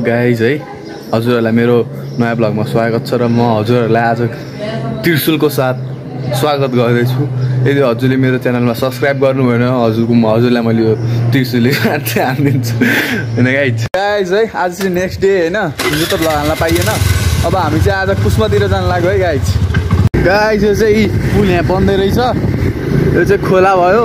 Guys है। हजुरहरूलाई मेरो नयाँ ब्लगमा स्वागत छ र म हजुरहरूलाई आज त्रिशुलको साथ स्वागत गर्दैछु। यदि हजुरले मेरो च्यानलमा सब्सक्राइब गर्नु भएन हजुरको म हजुरलाई मैले यो त्रिशुलले हानिदिन्छु। होइन गाइज गाइज है आज चाहिँ नेक्स्ट डे होइन? हिजो त ब्लग हाल्न पाइएन। अब हामी चाहिँ आज कुस्मातिर जानु लाग्यो है गाइज गाइज यो चाहिँ पुल यहाँ बन्दै रहेछ। यो चाहिँ खोला भयो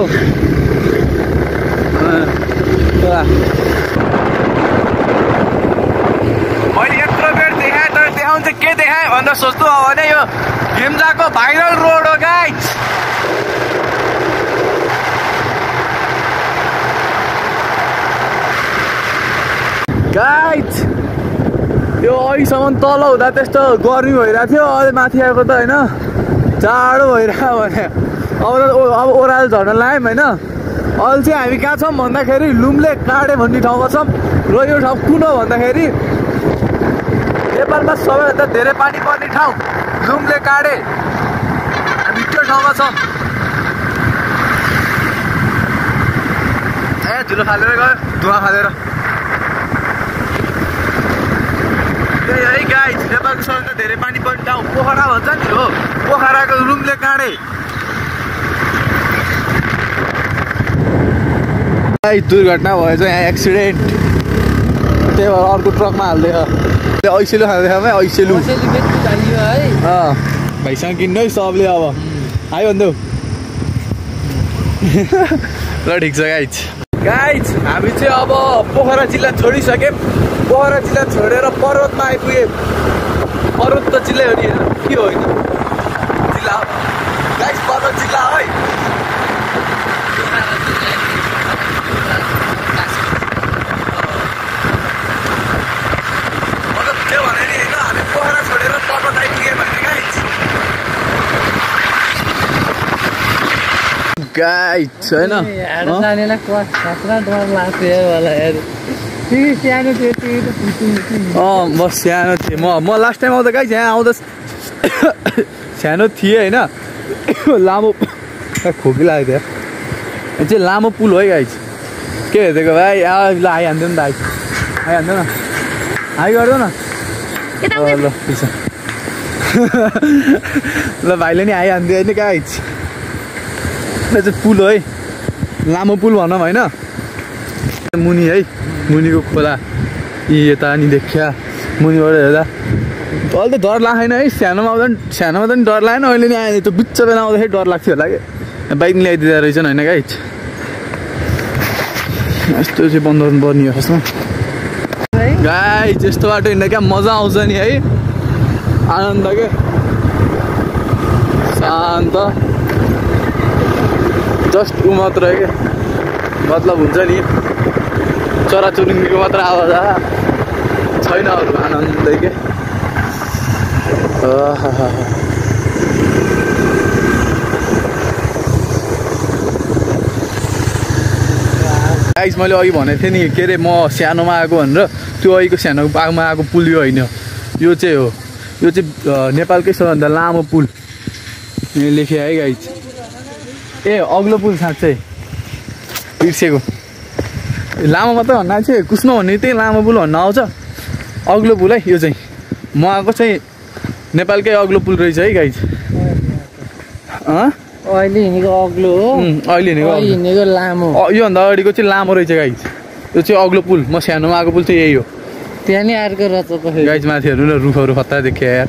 मैले यत्रो बेर देखाएँ तर देखाउनु चाहिँ के देखाएँ भनेर सोच्नु हो भने यो भाइरल रोड हो गाइज गाइज यो अहिलेसम्म तल हुँदा त्यस्तो गर्मी भइरहेको थियो अहिले माथि आएको त होइन जाडो भइरहेको भने। अब अब ओह्रालो झर्न लाग्यौँ होइन। अहिले चाहिँ हामी कहाँ छौँ भन्दाखेरि लुम्ले काँडे भन्ने ठाउँमा छौँ। र यो ठाउँ कुन हो भन्दाखेरि नेपालमा सबैभन्दा धेरै पानी पर्ने ठाउँ लुम्ले काँडे हामी त्यो ठाउँमा छौँ। ए धुलो फालेर गयो। धुवा फालेर। त्यही है गाई नेपालको सबैभन्दा धेरै पानी पर्ने ठाउँ पोखरा भन्छ नि हो। पोखराको लुम्ले काँडे। दुर्घटना भएछ यहाँ एक्सिडेन्ट। त्यही भएर अर्को ट्रकमा हालिदियो। ऐसेलु खाँदैछ ऐसेलु अँ भाइसँग किन्नु है सबले अब आयो भन्दै ल ठिक छ गाइज गाइज हामी चाहिँ अब पोखरा जिल्ला छोडिसक्यौँ पोखरा जिल्ला छोडेर पर्वतमा आइपुग्यौँ पर्वत त जिल्लै हो नि होइन के हो होइन जिल्ला हो गाइज पर्वत जिल्ला हो है मतलब त्यो भने नि होइन हामी पोखरा छोडेर पर्वत आइपुग्यौँ भने गाइज गाइज होइन अँ? जानेलाई खतरा डर लाग्थ्यो होला हेर तिमी सानो थियो तिमी त फुट्नु अँ म सानो थिएँ। म म लास्ट टाइम आउँदा गाइज यहाँ आउँदा सानो थिएँ होइन। लामो खोकी लागेको थियो। यो चाहिँ लामो पुल हो है गाइज के हेरेको भाइ? ल आइहाल्थ्यो नि त आइ। आइहाल्थ्यो न। हाई गरिदेऊ न। ल ठिक छ ल भाइले नि आइहाल्थ्यो होइन गाइज यो चाहिँ पुल हो। है लामो पुल भनौँ होइन। मुनि है मुनिको खोला। यी यता नि देखिया। मुनिबाट हेर्दा। अहिले त डर लागेन है। सानोमा आउँदा पनि सानोमा त नि डर लागेन। अहिले नि आयो त्यो बिच बेला आउँदाखेरि डर लाग्थ्यो होला कि बाइक ल्याइदिँदो रहेछन् होइन गाइज यस्तो चाहिँ बन्द गर्नुपर्ने हो। खासमा गाई यस्तो बाटो हिँड्दा क्या मजा आउँछ नि है। आनन्द के शान्त। जस्ट ऊ मात्र के मतलब हुन्छ नि। चराचुरुङ्गीको मात्र आवाज छैन अरू आनन्दै के। गाइस मैले अघि भनेको थिएँ नि के अरे म सानोमा आएको भनेर त्यो अहिलेको सानो बागमा आएको पुल यो होइन। यो चाहिँ हो। यो चाहिँ नेपालकै सबैभन्दा लामो पुल। लेखेँ है गाइस ए अग्लो पुल साँच्चै। बिर्सेको लामो मात्रै भन्न आएको थियो भन्ने त्यही लामो पुल भन्न आउँछ। अग्लो पुल है यो चाहिँ। म आएको चाहिँ नेपालकै अग्लो पुल रहेछ है अँ? अहिले हिँडेको अग्लो हो। अहिले हिँडेको। हिँडेको लामो। योभन्दा अगाडिको चाहिँ लामो रहेछ गाइज। यो चाहिँ अग्लो पुल। म सानोमा आएको पुल चाहिँ यही हो। त्यहाँ नि अर्को गाइज माथि हेर्नु न रुखहरू खतरा देखियो यार।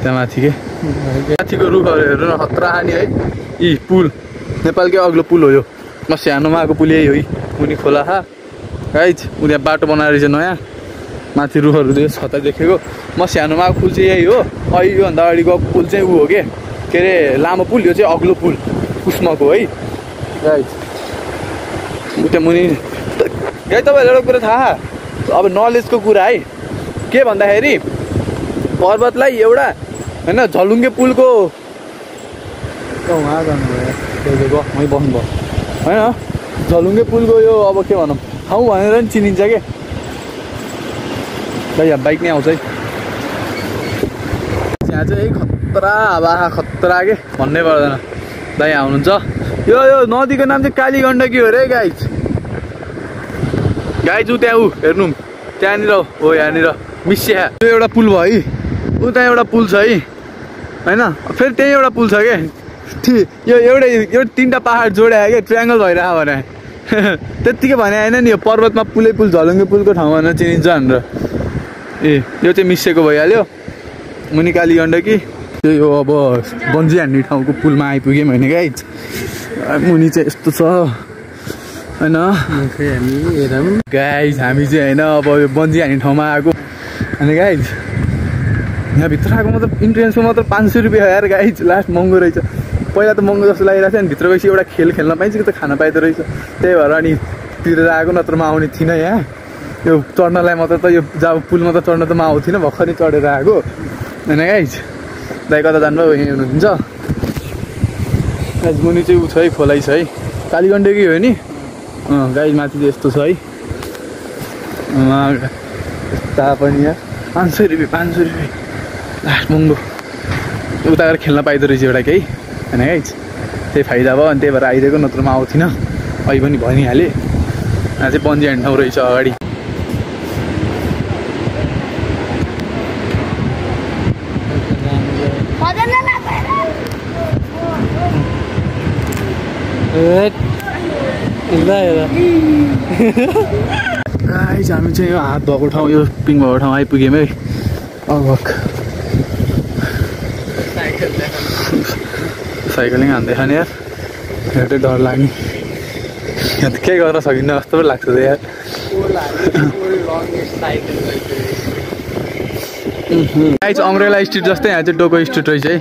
त्यहाँ माथि के माथिको रुखहरू हेर्नु न खतरा नि है। यी पुल। नेपालकै अग्लो पुल हो यो। म सानोमा आएको पुल यही हो मुनि खोला खा गाइज उनीहरू बाटो बनाएर रहेछ नयाँ। माथि रुखहरू देख्यो छता देखेको। म सानोमा आएको पुल चाहिँ यही हो। अहिले योभन्दा अगाडिको पुल चाहिँ ऊ हो के? के अरे लामो पुल यो चाहिँ अग्लो पुल। कुस्माको है। गाइज उता मुनि गाई तपाईँहरूलाई एउटा कुरा थाहा अब नलेजको कुरा है। के भन्दाखेरि पर्वतलाई एउटा होइन झलुङ्गे पुलको उहाँ गर्नुभयो मै बस्नु भयो होइन झलुङ्गे पुलको यो अब के भनौँ ठाउँ भनेर नि चिनिन्छ के यहाँ बाइक नै आउँछ है यहाँ चाहिँ खतरा हावा खतरा के भन्नै पर्दैन दाइ यहाँ हुनुहुन्छ यो यो नदीको नाम चाहिँ काली गण्डकी हो रे गाइज गाइज ऊ त्यहाँ ऊ हेर्नु त्यहाँनिर हो यहाँनिर मिसिया त्यो एउटा पुल भयो है उता एउटा पुल छ है होइन फेरि त्यही एउटा पुल छ क्या यो एउटै यो तिनवटा पाहाड जोड्या क्या ट्रायङ्गल भइरहेको भने। त्यत्तिकै भने होइन नि यो पर्वतमा पुलै पुल झलुङ्गे पुलको ठाउँमा न चिनिन्छ भनेर ए यो चाहिँ मिसिएको भइहाल्यो। मुनि काली गण्डकी। त्यो यो अब बन्जी हान्ने ठाउँको पुलमा आइपुग्यौँ होइन गाइज। मुनि चाहिँ यस्तो छ। होइन? गाइज हामी चाहिँ होइन अब यो बन्जी हान्ने ठाउँमा आएको। अनि गाइज यहाँभित्र आएको मतलब इन्ट्रेन्सको मात्र पाँच सय रुपियाँ यार गाइज लास्ट महँगो रहेछ। पहिला त महँगो जस्तो लागिरहेको थियो अनि भित्र गएपछि एउटा खेल खेल्न पाइन्छ कि त खान पाइँदो रहेछ। त्यही भएर अनि तिरेर आएको नत्र म आउने थिइनँ यहाँ। यो चढ्नलाई मात्र त यो जब पुलमा त चढ्न त म आउँथिनँ भर्खरै चढेर आएको। होइन गाइज दाइ कता जानुभयो? यहीँ हुनुहुन्छ। गाइज मुनि चाहिँ ऊ छ है खोलाइ छ है। कालीगण्डकी हो नि? अँ गाई माथि चाहिँ यस्तो छ है। उहाँ यस्ता पनि यहाँ। पाँच सय रुपियाँ पाँच सय रुपियाँ। लास्ट महँगो उता गएर खेल्न पाइँदो रहेछ एउटा केही। होइन गाइज त्यही फाइदा भयो अनि त्यही भएर आइदिएको नत्र म आउँथिनँ। अहिले पनि भनिहालेँ। चाहिँ पन्जी हान्ने ठाउँ रहेछ अगाडि। हामी चाहिँ यो हात भएको ठाउँ यो पिङ भएको ठाउँ आइपुग्यौँ है। अभक साइकलिङ हान्दै खाने यार। हेर्दै डर लाग्ने यहाँ त केही गर्न सकिन्न जस्तो पो लाग्छ त यार। गाइज अम्रेला स्ट्रिट जस्तै यहाँ चाहिँ डोको स्ट्रिट रहेछ है।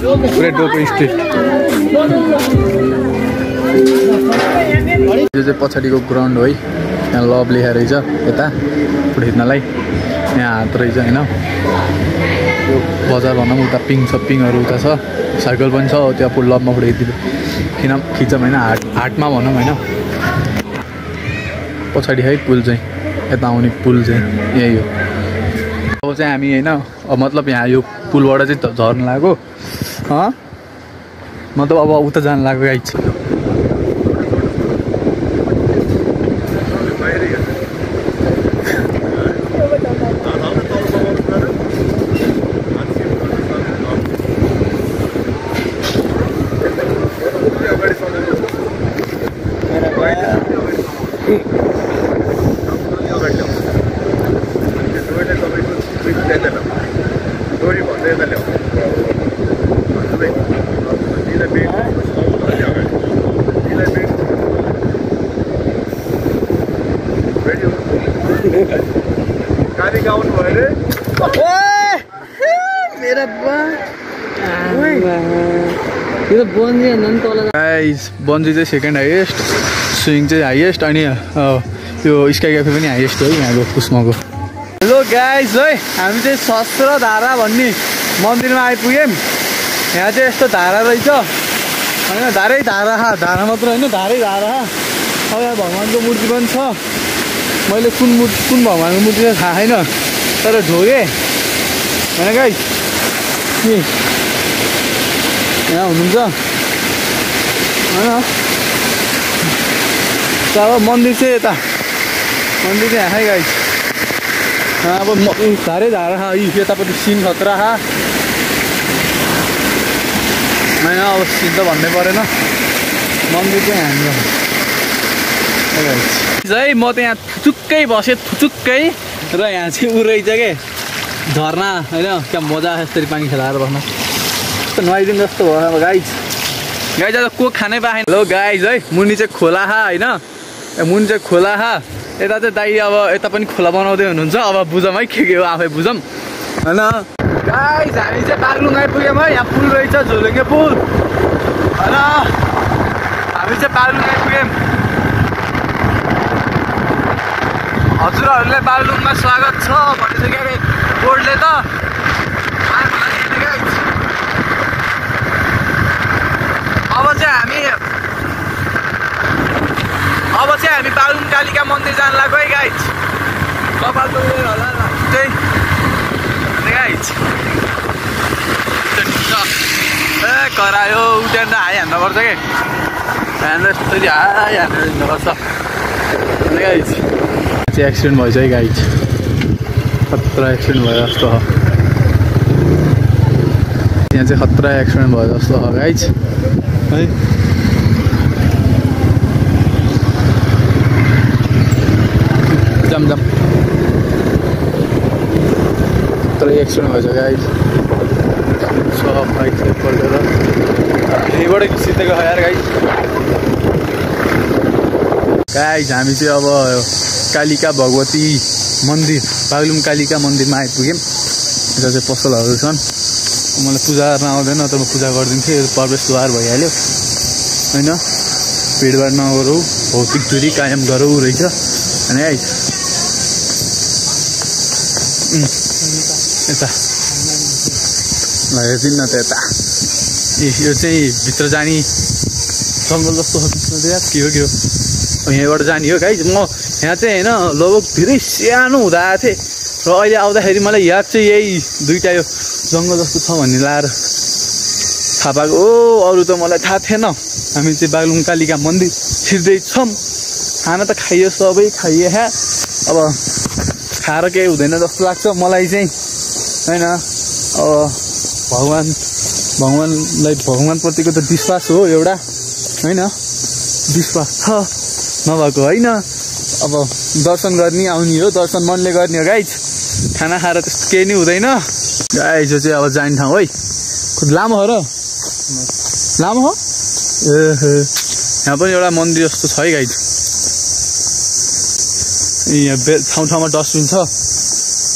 पुरै डोको स्ट्रिट यो चाहिँ पछाडिको ग्राउन्ड हो है। यहाँ लभ लेखेर रहेछ यता। फुट खिच्नलाई यहाँ हात रहेछ होइन। बजार भनौँ उता पिङ छ पिङहरू उता छ साइकल पनि छ त्यहाँ लभमा फुट खिच्नु किन खिचौँ होइन हाट हाटमा भनौँ होइन। पछाडि है पुल चाहिँ यता आउने पुल चाहिँ यही हो। अब चाहिँ हामी होइन मतलब यहाँ यो पुलबाट चाहिँ झर्न लाग्यो मतलब अब उता जानु लाग्यो गाइड गाडी गाउनु भयो अरे मेरा बा यो तल गाइस बन्जी चाहिँ सेकेन्ड हाइएस्ट स्विङ चाहिँ हाइएस्ट अनि अ, यो स्काई क्याफे पनि हाइएस्ट हो यहाँको कुस्माको। हेलो गाइस है हामी चाहिँ शस्त्र धारा भन्ने मन्दिरमा आइपुग्यौँ यहाँ चाहिँ यस्तो धारा रहेछ। होइन धारै धारा धारा मात्र होइन धारै धारा। अब यहाँ भगवान्को मूर्ति पनि छ। मैले कुन मूर्ति कुन भगवान्को मूर्ति चाहिँ थाहा छैन तर ढोगेँ। होइन के यहाँ हुनुहुन्छ होइन अब मन्दिर चाहिँ यता मन्दिर चाहिँ यहाँ गाइस अब म धारै धारा यतापट्टि सिन खतरा होइन अब सिन त भन्नै परेन मन्दिर चाहिँ हाम्रो है म त यहाँ थुचुक्कै बसेँ थुचुक्कै र यहाँ चाहिँ उ रहेछ के झर्ना होइन क्या मजा यसरी पानी खेलाएर बस्न कस्तो नुहाइदिनु जस्तो भयो अब गाइज गाइज आज को खानै पाएन हेलो गाइज है मुनि चाहिँ खोला खा होइन? मुनि चाहिँ खोला खा यता चाहिँ दाइ अब यता पनि खोला बनाउँदै हुनुहुन्छ। अब बुझौँ है के के हो आफै बुझौँ। होइन? गाइज हामी चाहिँ बागलुङ आइपुग्यौँ है यहाँ पुल रहेछ झोलुङ्गे पुल होइन? हामी चाहिँ बागलुङ आइपुग्यौँ। हजुरहरूलाई बागलुङमा स्वागत छ भनिसक्यो अरे बोर्डले त आएको लागि guys। अब चाहिँ हामी अब चाहिँ हामी बागलुङ कालिका मन्दिर जानु लाग्यो है गाइज कपाल होला त्यही गाइज ए करायो उठेर त हाई हान्नुपर्छ कि? हान्दा हानेर हिँड्नुपर्छ गाइज चाहिँ एक्सिडेन्ट भएछ है गाडी खतरा एक्सिडेन्ट भयो जस्तो हो। यहाँ चाहिँ खतरा एक्सिडेन्ट भयो जस्तो हो गाइज है जाम जाम खतरा एक्सिडेन्ट भएछ गाइज सब बाइक साइड पल्टेर यहीँबाटै घुसिँदैको हो यार गाइज गाइज हामी चाहिँ अब कालिका भगवती मन्दिर बागलुङ कालिका मन्दिरमा आइपुग्यौँ यता चाहिँ पसलहरू छन्। मलाई पूजा गर्न आउँदैन तर म पूजा गरिदिन्थेँ प्रवेशद्वार भइहाल्यो। होइन? भिडभाड नगरौँ। भौतिक दूरी कायम गरौँ रहेछ। अनि उम्, यता। ल हेरिदिनु न त यता। ए यो चाहिँ भित्र जाने जङ्गल जस्तो हो चाहिँ यार के हो के हो? यहाँबाट जाने हो गाइज म यहाँ चाहिँ होइन लगभग धेरै सानो हुँदा आएको थिएँ। र अहिले आउँदाखेरि मलाई याद चाहिँ यही दुइटा यो जङ्गल जस्तो छ भन्ने लाएर थाहा पाएको। ओ अरू त मलाई थाहा थिएन। हामी चाहिँ बागलुङ कालिका मन्दिर छिर्दैछौँ। खाना त खाइयो सबै खाइयो। ह्या अब खाएर केही हुँदैन जस्तो लाग्छ। मलाई चाहिँ होइन? अब भगवान् भगवान्लाई भगवान्प्रतिको त विश्वास हो एउटा होइन? विश्वास छ नभएको होइन? अब दर्शन गर्ने आउने हो दर्शन मनले गर्ने हो गाइज खाना खाएर त्यस्तो केही नै हुँदैन। गाइज यो चाहिँ अब जाने ठाउँ है खुद लामो हो र। लामो हो? ए यहाँ पनि एउटा मन्दिर जस्तो छ है गाइज यहाँ बे ठाउँ ठाउँमा डस्टबिन छ।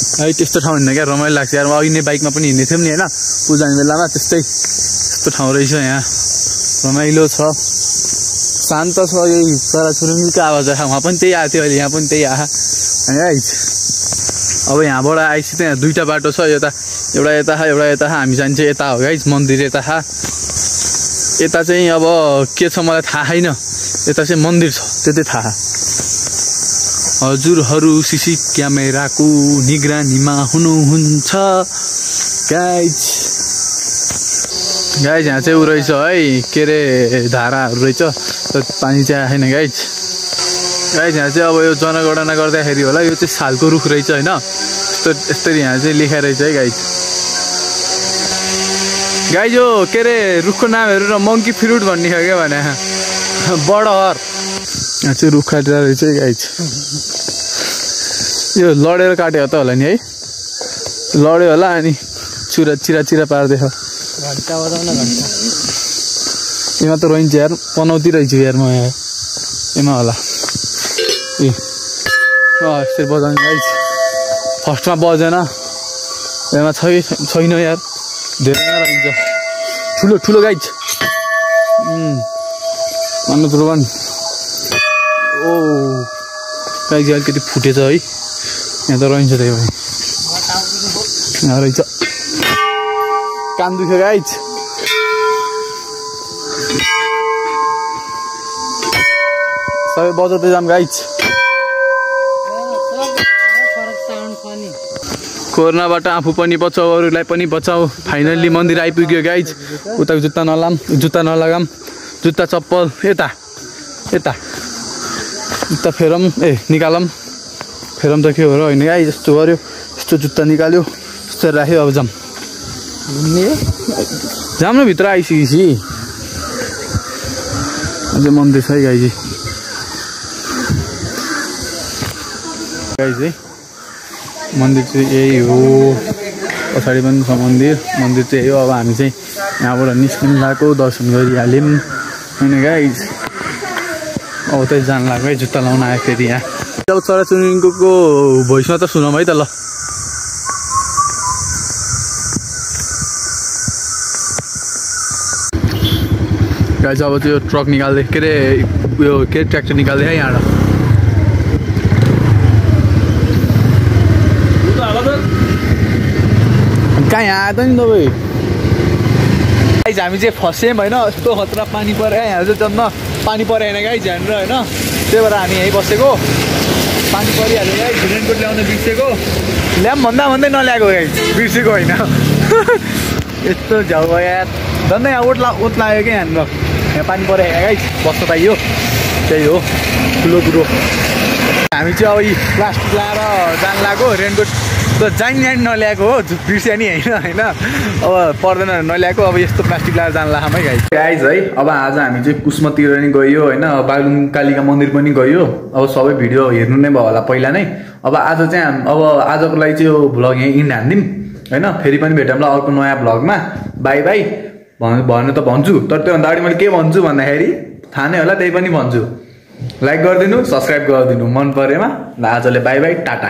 है त्यस्तो ठाउँ हिँड्न क्या? रमाइलो लाग्छ यार। अघि नै बाइकमा पनि हिँडेको थियौँ नि होइन? पूजा बेलामा त्यस्तै। त्यस्तो ठाउँ रहेछ यहाँ। रमाइलो छ। शान्त छ यही चराचुरुङ्गीको आवाज। आयो वहाँ पनि त्यही आएको थियो अहिले। यहाँ पनि त्यही आयो है अब यहाँबाट आइसी त यहाँ दुईवटा बाटो छ। यता एउटा यता एउटा यता। हामी जान्छ यता हो गाइज। मन्दिर यता। यता चाहिँ अब के छ मलाई थाहा छैन। यता चाहिँ मन्दिर छ। त्यतै थाहा। हजुरहरू सिसी क्यामेराको निगरानीमा हुनुहुन्छ। गाइज गाइज यहाँ चाहिँ ऊ रहेछ है के अरे धाराहरू रहेछ। पानी चाहिँ आएन गाइज गाइज यहाँ चाहिँ अब यो जनगणना गर्दाखेरि होला यो चाहिँ सालको रुख रहेछ होइन? यस्तो यस्तरी यहाँ चाहिँ लेखा रहेछ है गाइज गाइज यो के अरे रुखको नामहरू र मङ्की फ्रुट भन्ने छ क्या भने? बडहर। यहाँ चाहिँ रुख काटेर रहेछ है गाइज यो लडेर काट्यो त होला नि है। लड्यो होला अनि चुरा चिरा चिरा घन्टा यहाँ त रोइन्छ यार पनौती रहेछ यार म यहाँ। एमा होला। ए यसरी बजाउने गाइज फर्स्टमा बजेन। एमा छै छैन यार। धेरै नै रहन्छ। ठुलो ठुलो गाइज मान्नु ध्रुवन ओ गाइज अलिकति फुटेछ है। यहाँ त रहन्छ त्यही भए यहाँ रहेछ। कान दुख्यो गाइज। सबै बजाउँदै जाम गाइज। कोरोनाबाट आफू पनि बचाऊ अरूलाई पनि बचाऊ। फाइनल्ली मन्दिर आइपुग्यो गाइज। उता जुत्ता नलाम जुत्ता नलगाम। जुत्ता चप्पल यता यता। जुत्ता फेरौँ ए निकालौँ। फेरौँ त के हो र होइन? गाई यस्तो गऱ्यो यस्तो जुत्ता निकाल्यो यस्तो राख्यो अब जाम। जाम न भित्र आइसकेपछि। अझै मन्दिर छ है गाइजी गाइज है मन्दिर चाहिँ यही हो। पछाडि पनि छ मन्दिर। मन्दिर चाहिँ यही हो। अब हामी चाहिँ यहाँबाट निस्किनु लागेको दर्शन गरिहाल्यौँ होइन गाइज अब त्यही जानु लाग्यो है जुत्ता लाउन आयो फेरि यहाँ। अब चराचुरुङ्गीको भोइसमा त सुनौँ है त ल। गाइज अब त्यो ट्रक निकाल्दै के अरे उयो के अरे ट्र्याक्टर निकाल्दै है यहाँबाट? कहाँ यहाँ त नि तपाईँ? गाइज हामी चाहिँ फस्यौँ होइन यस्तो खतरा पानी पऱ्यो यहाँ चाहिँ जम्मा पानी पऱ्यो होइन गाइज यहाँनिर होइन। त्यही भएर हामी यहीँ बसेको। पानी परिहाल्यो गाइज रेनकोट ल्याउन बिर्सेको। ल्याम भन्दा भन्दै नल्याएको गाइज बिर्सेको होइन। यस्तो झ्याउ भयो झन्डै यहाँ ला ओत लाग्यो क्या यहाँनिर। यहाँ पानी यहाँ गाइज बस्नु पाइयो। त्यही हो। ठुलो कुरो। हामी चाहिँ अब यी प्लास्टिक लाएर जान लाग्यो रेनकोट त जाइन जाइन नल्याएको हो। बिर्स्या नि होइन होइन। अब पर्दैन नल्याएको। अब यस्तो प्लास्टिक लाएर जान लाम है गाइज है अब आज हामी चाहिँ कुस्मतिर नि गयो होइन? बागलुङ कालिका मन्दिर पनि गयो। अब सबै भिडियो हेर्नु नै भयो होला पहिला नै। अब आज चाहिँ अब आजको लागि चाहिँ यो भ्लग यहीँ इन्ड हानिदिउँ होइन? फेरि पनि भेटौँला अर्को नयाँ भ्लगमा। बाई बाई भन् भन्नु त भन्छु तर त्योभन्दा अगाडि मैले के भन्छु भन्दाखेरि थाहा नै होला त्यही पनि भन्छु। लाइक गरिदिनु सब्सक्राइब गरिदिनु। मन परेमा आजले बाई बाई टाटा।